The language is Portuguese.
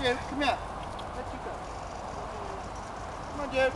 Gel, come here. Let's go. Come on, Jeb.